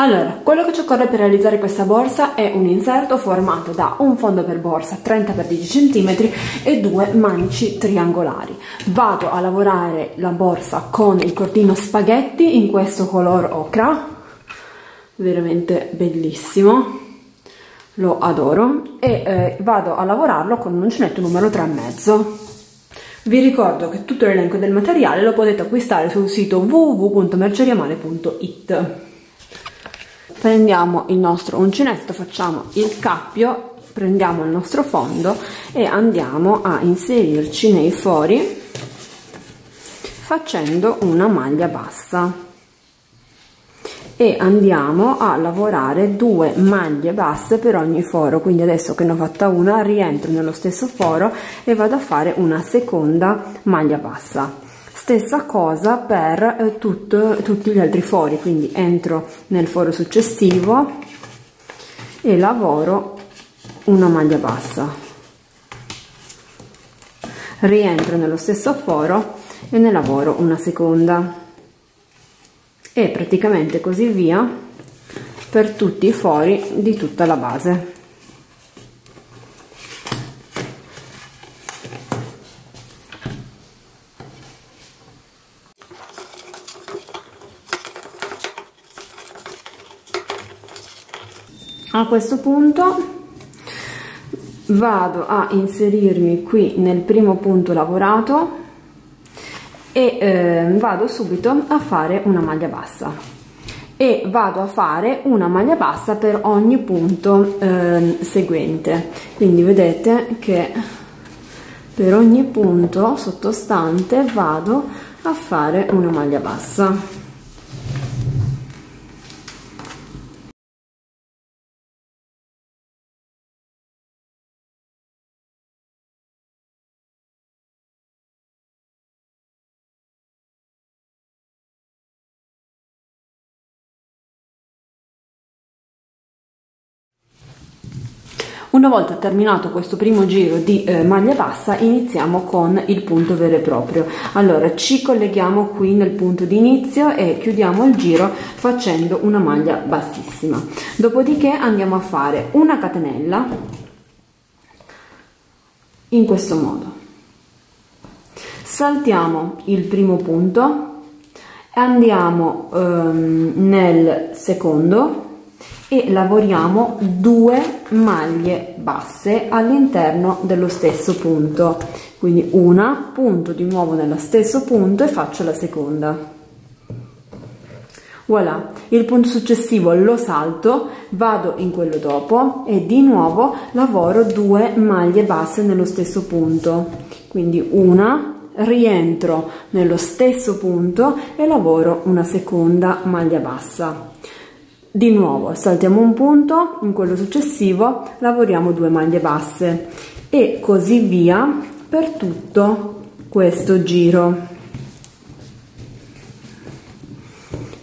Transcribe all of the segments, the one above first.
Allora, quello che ci occorre per realizzare questa borsa è un inserto formato da un fondo per borsa 30x10 cm e due manici triangolari. Vado a lavorare la borsa con il cordino spaghetti in questo color ocra, veramente bellissimo, lo adoro, e eh, vado a lavorarlo con un uncinetto numero 3,5. Vi ricordo che tutto l'elenco del materiale lo potete acquistare sul sito www.merceriamale.it prendiamo il nostro uncinetto, facciamo il cappio, prendiamo il nostro fondo e andiamo a inserirci nei fori facendo una maglia bassa. E andiamo a lavorare due maglie basse per ogni foro. Quindi adesso che ne ho fatta una rientro nello stesso foro e vado a fare una seconda maglia bassa stessa cosa per eh, tutto, tutti gli altri fori quindi entro nel foro successivo e lavoro una maglia bassa. Rientro nello stesso foro e ne lavoro una seconda. E praticamente così via per tutti i fori di tutta la base questo punto vado a inserirmi qui nel primo punto lavorato e eh, vado subito a fare una maglia bassa. E vado a fare una maglia bassa per ogni punto eh, seguente. Quindi vedete che per ogni punto sottostante vado a fare una maglia bassa Una volta terminato questo primo giro di eh, maglia bassa iniziamo con il punto vero e proprio. Allora ci colleghiamo qui nel punto di inizio e chiudiamo il giro facendo una maglia bassissima. Dopodiché andiamo a fare una catenella in questo modo. Saltiamo il primo punto, andiamo ehm, nel secondo e lavoriamo due maglie basse all'interno dello stesso punto. Quindi una punto di nuovo nello stesso punto e faccio la seconda. Voilà il punto successivo lo salto vado in quello dopo e di nuovo lavoro due maglie basse nello stesso punto. Quindi una rientro nello stesso punto e lavoro una seconda maglia bassa di nuovo saltiamo un punto, in quello successivo lavoriamo due maglie basse e così via per tutto questo giro.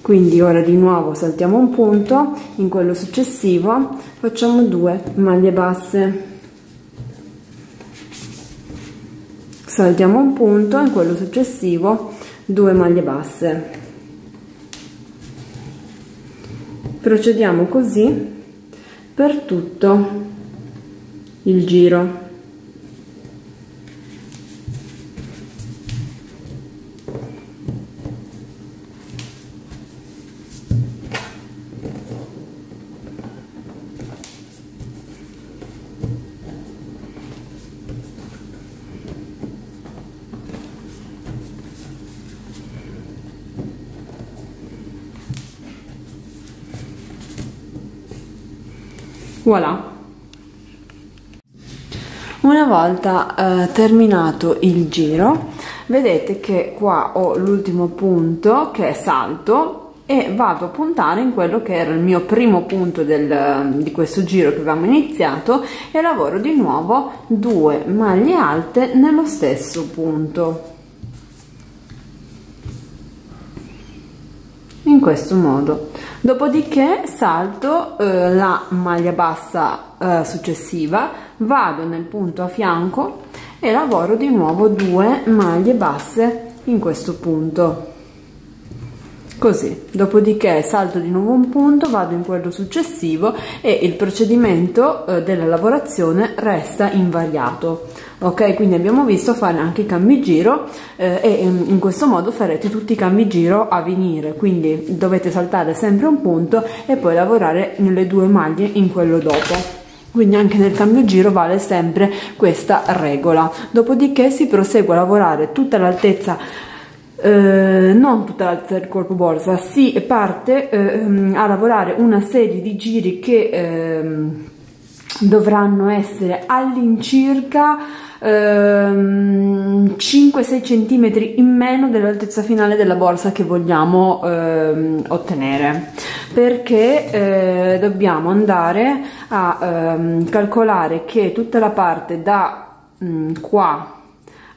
Quindi ora di nuovo saltiamo un punto, in quello successivo facciamo due maglie basse. Saltiamo un punto, in quello successivo due maglie basse. Procediamo così per tutto il giro voilà una volta eh, terminato il giro vedete che qua ho l'ultimo punto che è salto e vado a puntare in quello che era il mio primo punto del, di questo giro che avevamo iniziato e lavoro di nuovo due maglie alte nello stesso punto. In questo modo dopodiché salto eh, la maglia bassa eh, successiva vado nel punto a fianco e lavoro di nuovo due maglie basse in questo punto così. Dopodiché salto di nuovo un punto vado in quello successivo e il procedimento eh, della lavorazione resta invariato. Ok? Quindi abbiamo visto fare anche i cambi giro eh, e in, in, questo modo farete tutti i cambi giro a venire. Quindi dovete saltare sempre un punto e poi lavorare nelle due maglie in quello dopo. Quindi anche nel cambio giro vale sempre questa regola. Dopodiché si prosegue a lavorare tutta l'altezza eh, non tutta l'altezza del corpo borsa si parte eh, a lavorare una serie di giri che eh, dovranno essere all'incirca ehm, 5-6 cm in meno dell'altezza finale della borsa che vogliamo ehm, ottenere. Perché eh, dobbiamo andare a ehm, calcolare che tutta la parte da mh, mm, qua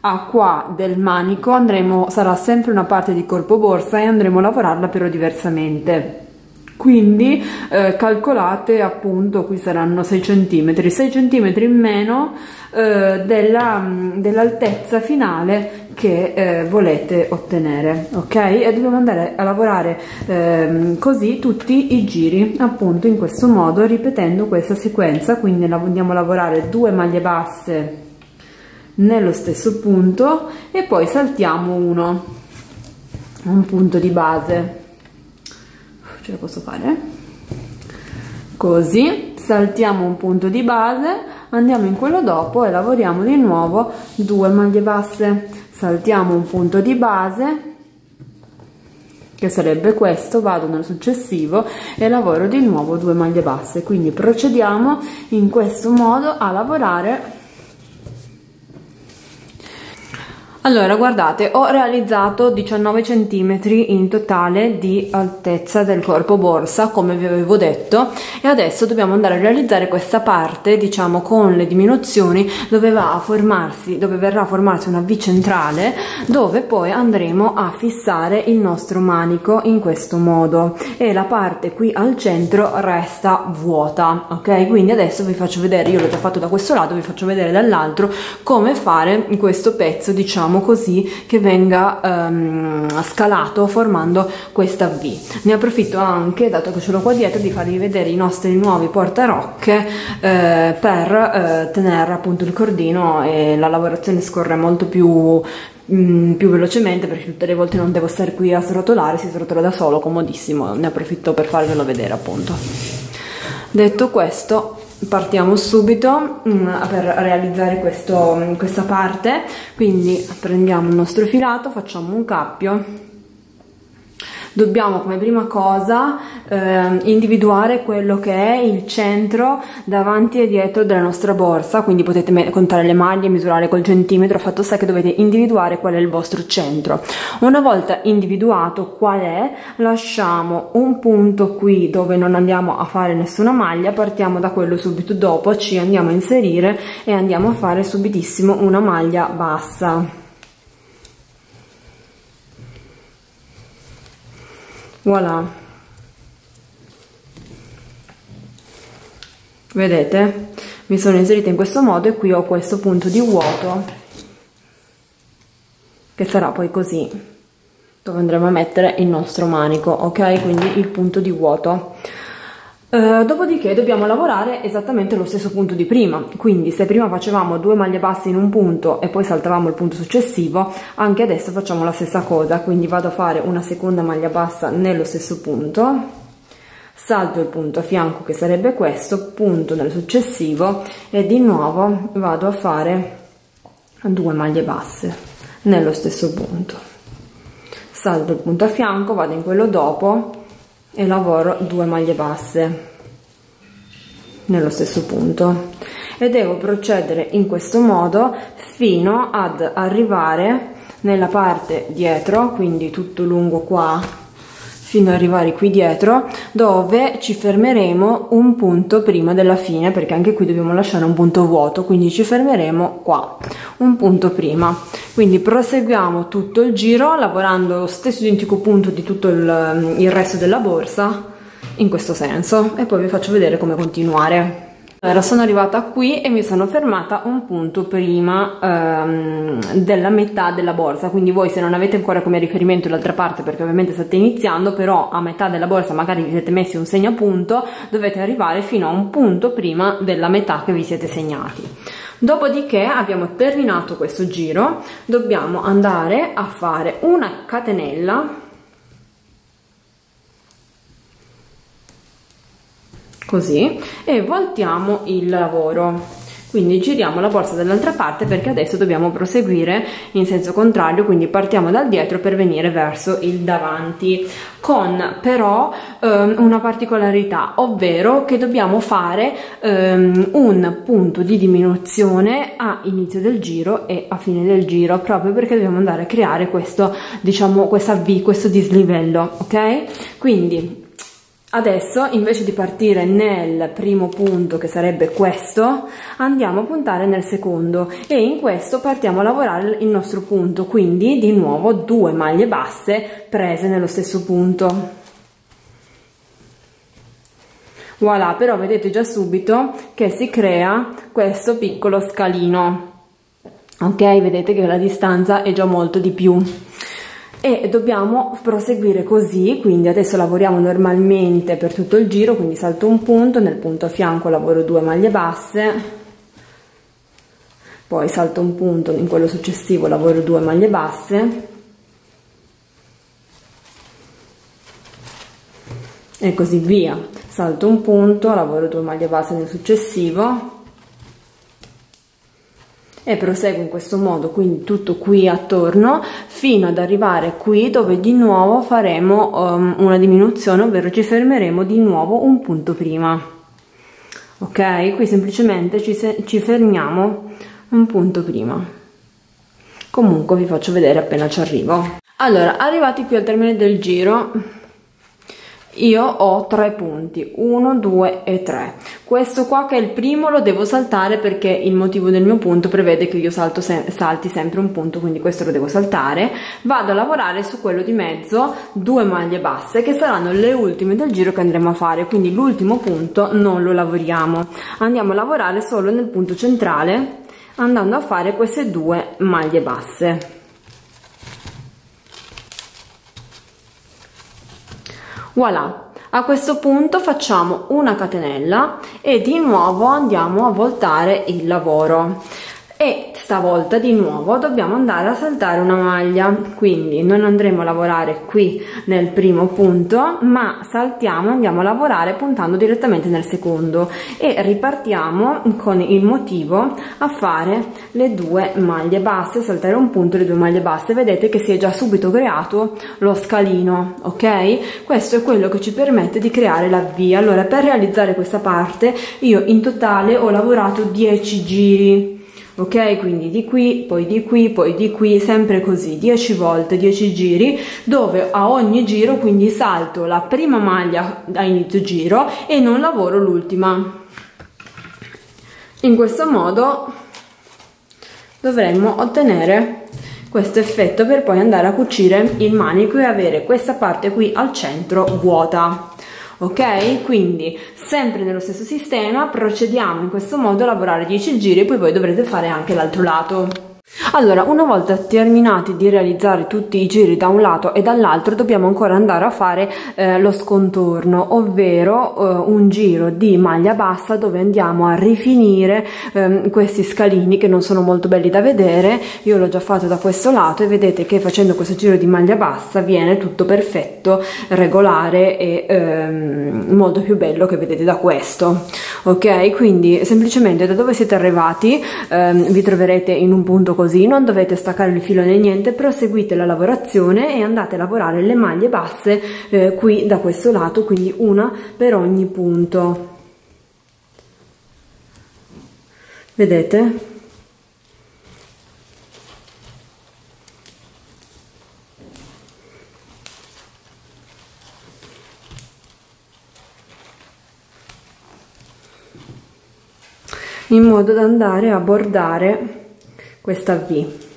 a qua del manico andremo sarà sempre una parte di corpo borsa e andremo a lavorarla però diversamente. Quindi eh, calcolate appunto qui saranno 6 cm 6 cm in meno eh, mm, dell'altezza finale che eh, volete ottenere ok? E dobbiamo andare a lavorare ehm, così tutti i giri appunto in questo modo ripetendo questa sequenza. Quindi andiamo a lavorare due maglie basse nello stesso punto e poi saltiamo uno un punto di base. Ce la posso fare? Così saltiamo un punto di base andiamo in quello dopo e lavoriamo di nuovo due maglie basse. Saltiamo un punto di base che sarebbe questo vado nel successivo e lavoro di nuovo due maglie basse. Quindi procediamo in questo modo a lavorare Allora, guardate, ho realizzato 19 cm in totale di altezza del corpo borsa, come vi avevo detto, e adesso dobbiamo andare a realizzare questa parte, diciamo, con le diminuzioni, dove va a formarsi, dove verrà a formarsi una V centrale, dove poi andremo a fissare il nostro manico in questo modo e la parte qui al centro resta vuota, ok? Quindi adesso vi faccio vedere, io l'ho già fatto da questo lato, vi faccio vedere dall'altro come fare questo pezzo, diciamo, diciamo così, che venga um, scalato formando questa V. Ne approfitto anche, dato che ce l'ho qua dietro, di farvi vedere i nostri nuovi portarocche eh, per eh, tenere appunto il cordino e la lavorazione scorre molto più, mm, più velocemente perché tutte le volte non devo stare qui a srotolare, si srotola da solo, comodissimo, ne approfitto per farvelo vedere appunto. Detto questo, partiamo subito mm, per realizzare questo, questa parte. Quindi prendiamo il nostro filato facciamo un cappio dobbiamo come prima cosa eh, individuare quello che è il centro davanti e dietro della nostra borsa quindi potete contare le maglie misurare col centimetro fatto sta che dovete individuare qual è il vostro centro. Una volta individuato qual è lasciamo un punto qui dove non andiamo a fare nessuna maglia partiamo da quello subito dopo ci andiamo a inserire e andiamo a fare subitissimo una maglia bassa voilà. Vedete? Mi sono inserita in questo modo e qui ho questo punto di vuoto che sarà poi così dove andremo a mettere il nostro manico ok? Quindi il punto di vuoto Uh, dopodiché dobbiamo lavorare esattamente lo stesso punto di prima, quindi se prima facevamo due maglie basse in un punto e poi saltavamo il punto successivo, anche adesso facciamo la stessa cosa, quindi vado a fare una seconda maglia bassa nello stesso punto, salto il punto a fianco che sarebbe questo, punto nel successivo e di nuovo vado a fare due maglie basse nello stesso punto, salto il punto a fianco, vado in quello dopo e lavoro due maglie basse nello stesso punto. E devo procedere in questo modo fino ad arrivare nella parte dietro quindi tutto lungo qua fino ad arrivare qui dietro dove ci fermeremo un punto prima della fine perché anche qui dobbiamo lasciare un punto vuoto quindi ci fermeremo qua un punto prima. Quindi proseguiamo tutto il giro lavorando lo stesso identico punto di tutto il, il resto della borsa in questo senso e poi vi faccio vedere come continuare Allora sono arrivata qui e mi sono fermata un punto prima ehm, della metà della borsa, quindi voi se non avete ancora come riferimento l'altra parte perché ovviamente state iniziando, però a metà della borsa magari vi siete messi un segno punto, dovete arrivare fino a un punto prima della metà che vi siete segnati. Dopodiché abbiamo terminato questo giro, dobbiamo andare a fare una catenella così e voltiamo il lavoro. Quindi giriamo la borsa dall'altra parte perché adesso dobbiamo proseguire in senso contrario quindi partiamo dal dietro per venire verso il davanti con però ehm, una particolarità ovvero che dobbiamo fare ehm, un punto di diminuzione a inizio del giro e a fine del giro proprio perché dobbiamo andare a creare questo diciamo questa V questo dislivello ok? Quindi Adesso invece di partire nel primo punto che sarebbe questo andiamo a puntare nel secondo. E in questo partiamo a lavorare il nostro punto. Quindi di nuovo due maglie basse prese nello stesso punto. Voilà però vedete già subito che si crea questo piccolo scalino. Ok vedete che la distanza è già molto di più e dobbiamo proseguire così quindi adesso lavoriamo normalmente per tutto il giro quindi salto un punto nel punto a fianco lavoro due maglie basse poi salto un punto in quello successivo lavoro due maglie basse e così via. Salto un punto lavoro due maglie basse nel successivo e proseguo in questo modo quindi tutto qui attorno fino ad arrivare qui dove di nuovo faremo um, una diminuzione ovvero ci fermeremo di nuovo un punto prima. Ok? Qui semplicemente ci, ci fermiamo un punto prima. Comunque vi faccio vedere appena ci arrivo. Allora arrivati qui al termine del giro io ho tre punti 1 2 e 3 questo qua che è il primo lo devo saltare perché il motivo del mio punto prevede che io se salti sempre un punto quindi questo lo devo saltare. Vado a lavorare su quello di mezzo due maglie basse che saranno le ultime del giro che andremo a fare quindi l'ultimo punto non lo lavoriamo. Andiamo a lavorare solo nel punto centrale andando a fare queste due maglie basse voilà. A questo punto facciamo una catenella e di nuovo andiamo a voltare il lavoro. E stavolta di nuovo dobbiamo andare a saltare una maglia. Quindi non andremo a lavorare qui nel primo punto ma saltiamo andiamo a lavorare puntando direttamente nel secondo e ripartiamo con il motivo a fare le due maglie basse saltare un punto le due maglie basse. Vedete che si è già subito creato lo scalino ok? Questo è quello che ci permette di creare la V. Allora per realizzare questa parte io in totale ho lavorato 10 giri ok quindi di qui poi di qui poi di qui sempre così 10 volte 10 giri dove a ogni giro quindi salto la prima maglia a inizio giro e non lavoro l'ultima. In questo modo dovremmo ottenere questo effetto per poi andare a cucire il manico e avere questa parte qui al centro vuota ok? Quindi sempre nello stesso sistema procediamo in questo modo a lavorare 10 giri e poi voi dovrete fare anche l'altro lato allora, una volta terminati di realizzare tutti i giri da un lato e dall'altro dobbiamo ancora andare a fare eh, lo scontorno, ovvero eh, un giro di maglia bassa dove andiamo a rifinire eh, questi scalini che non sono molto belli da vedere. Io l'ho già fatto da questo lato e vedete che facendo questo giro di maglia bassa viene tutto perfetto, regolare e ehm, molto più bello che vedete da questo. Ok, quindi semplicemente da dove siete arrivati ehm, vi troverete in un punto così, non dovete staccare il filo né niente, proseguite la lavorazione e andate a lavorare le maglie basse eh, qui da questo lato, quindi una per ogni punto. Vedete? in modo da andare a bordare questa V.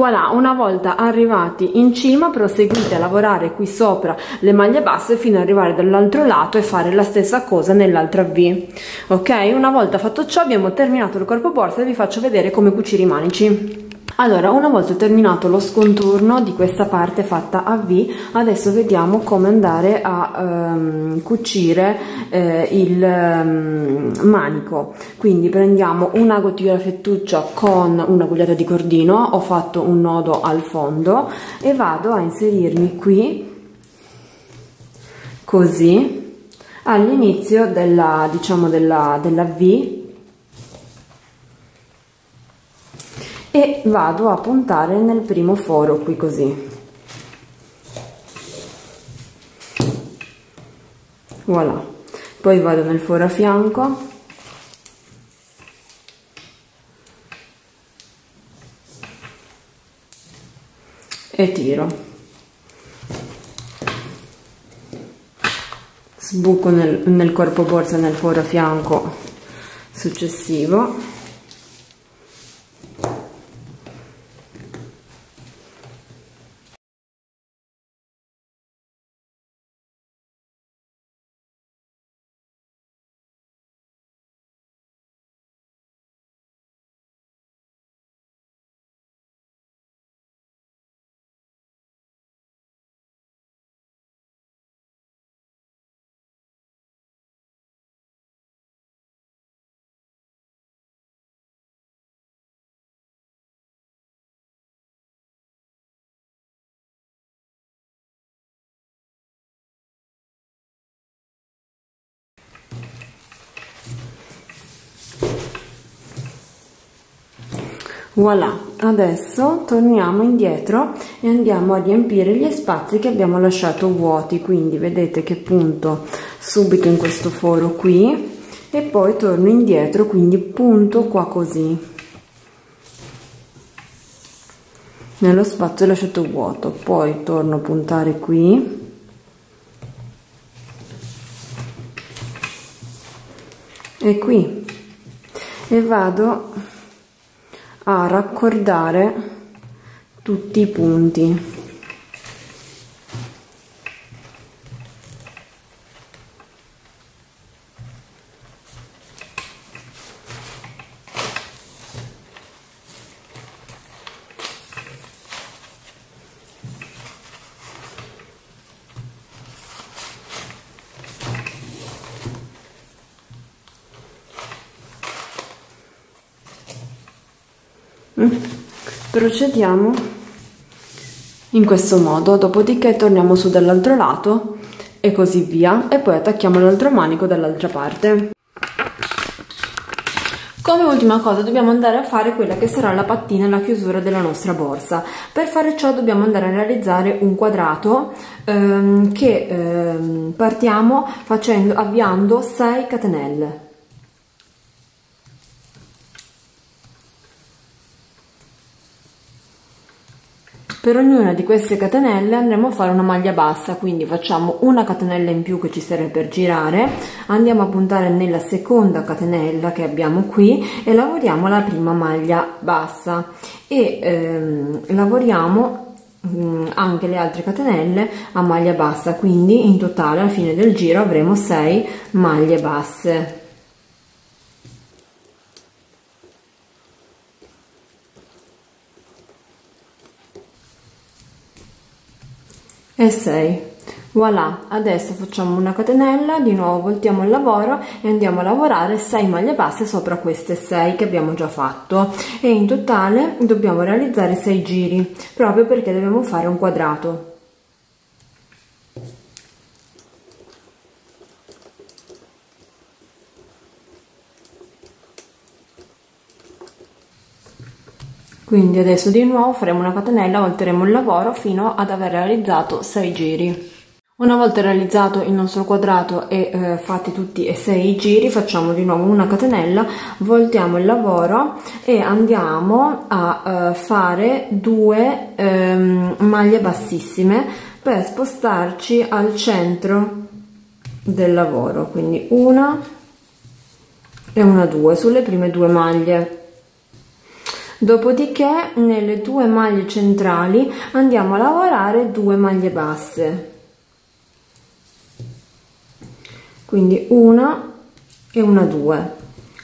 voilà una volta arrivati in cima proseguite a lavorare qui sopra le maglie basse fino ad arrivare dall'altro lato e fare la stessa cosa nell'altra V. Ok? Una volta fatto ciò abbiamo terminato il corpo borsa e vi faccio vedere come cucire i manici allora una volta terminato lo scontorno di questa parte fatta a V adesso vediamo come andare a um, cucire eh, il um, manico. Quindi prendiamo una gottiglia fettuccia con una cugliata di cordino ho fatto un nodo al fondo e vado a inserirmi qui così all'inizio della diciamo della, della V e vado a puntare nel primo foro qui così. Voilà. Poi vado nel foro a fianco. E tiro. Sbuco nel, nel corpo borsa nel foro a fianco successivo voilà adesso torniamo indietro e andiamo a riempire gli spazi che abbiamo lasciato vuoti. Quindi vedete che punto subito in questo foro qui e poi torno indietro quindi punto qua così. Nello spazio lasciato vuoto poi torno a puntare qui. E qui. E vado a raccordare tutti i punti procediamo in questo modo dopodiché torniamo su dall'altro lato e così via e poi attacchiamo l'altro manico dall'altra parte come ultima cosa dobbiamo andare a fare quella che sarà la pattina e la chiusura della nostra borsa. Per fare ciò dobbiamo andare a realizzare un quadrato ehm, che ehm, partiamo facendo, avviando 6 catenelle. Per ognuna di queste catenelle andremo a fare una maglia bassa, quindi facciamo una catenella in più che ci serve per girare, andiamo a puntare nella seconda catenella che abbiamo qui e lavoriamo la prima maglia bassa. E ehm, lavoriamo mm, anche le altre catenelle a maglia bassa quindi in totale alla fine del giro avremo 6 maglie basse e 6 voilà adesso facciamo una catenella di nuovo voltiamo il lavoro e andiamo a lavorare 6 maglie basse sopra queste 6 che abbiamo già fatto. E in totale dobbiamo realizzare 6 giri proprio perché dobbiamo fare un quadrato quindi adesso di nuovo faremo una catenella volteremo il lavoro fino ad aver realizzato 6 giri. Una volta realizzato il nostro quadrato e eh, fatti tutti e sei i giri facciamo di nuovo una catenella voltiamo il lavoro e andiamo a eh, fare due ehm, maglie bassissime per spostarci al centro del lavoro. Quindi una e una due sulle prime due maglie dopodiché nelle due maglie centrali andiamo a lavorare due maglie basse. Quindi una e una due.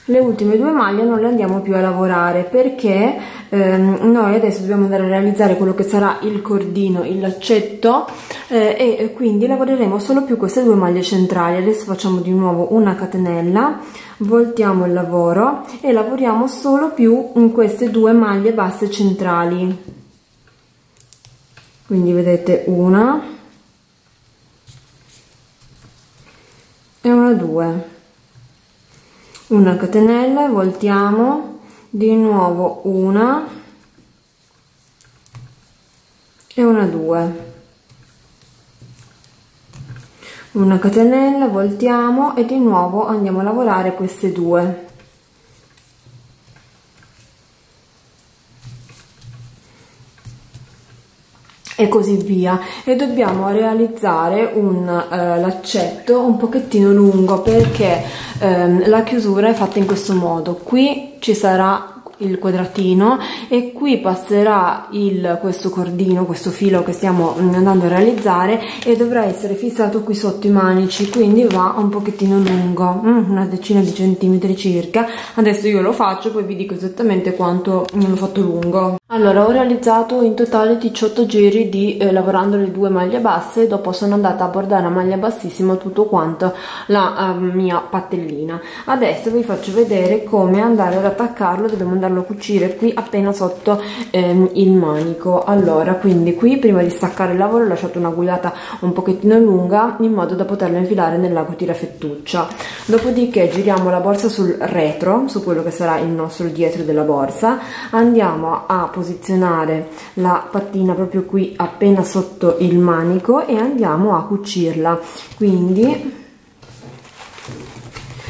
Le ultime due maglie non le andiamo più a lavorare perché ehm, noi adesso dobbiamo andare a realizzare quello che sarà il cordino, il laccetto eh, e quindi lavoreremo solo più queste due maglie centrali. Adesso facciamo di nuovo una catenella voltiamo il lavoro e lavoriamo solo più in queste due maglie basse centrali. Quindi vedete una e una due. Una catenella voltiamo di nuovo una e una due una catenella voltiamo e di nuovo andiamo a lavorare queste due. E così via. E dobbiamo realizzare un eh, laccetto un pochettino lungo perché ehm, la chiusura è fatta in questo modo. Qui ci sarà il quadratino e qui passerà il, questo cordino, questo filo che stiamo andando a realizzare e dovrà essere fissato qui sotto i manici quindi va un pochettino lungo mm, una decina di centimetri circa. Adesso io lo faccio poi vi dico esattamente quanto l'ho fatto lungo. Allora ho realizzato in totale 18 giri di eh, lavorando le due maglie basse dopo sono andata a bordare a maglia bassissima tutto quanto la uh, mia pattellina. Adesso vi faccio vedere come andare ad attaccarlo dobbiamo andare andarlo a cucire qui appena sotto ehm, il manico. Allora quindi qui prima di staccare il lavoro ho lasciato una guidata un pochettino lunga in modo da poterlo infilare nella cotira fettuccia. Dopodiché giriamo la borsa sul retro su quello che sarà il nostro dietro della borsa. Andiamo a posizionare la pattina proprio qui appena sotto il manico e andiamo a cucirla. Quindi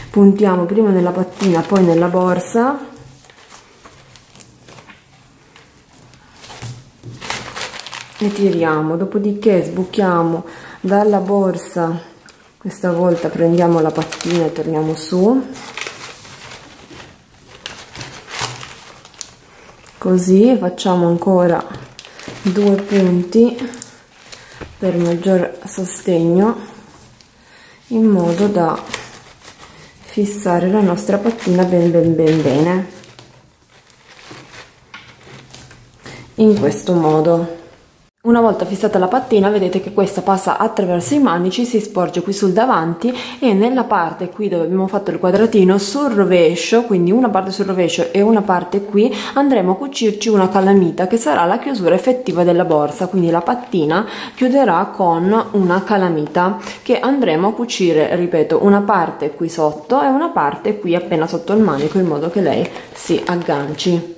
puntiamo prima nella pattina poi nella borsa e tiriamo dopodiché sbuchiamo dalla borsa. Questa volta prendiamo la pattina e torniamo su. Così facciamo ancora due punti per maggior sostegno in modo da fissare la nostra pattina ben ben ben bene. In questo modo una volta fissata la pattina vedete che questa passa attraverso i manici, si sporge qui sul davanti e nella parte qui dove abbiamo fatto il quadratino sul rovescio, quindi una parte sul rovescio e una parte qui, andremo a cucirci una calamita che sarà la chiusura effettiva della borsa, quindi la pattina chiuderà con una calamita che andremo a cucire, ripeto, una parte qui sotto e una parte qui appena sotto il manico in modo che lei si agganci.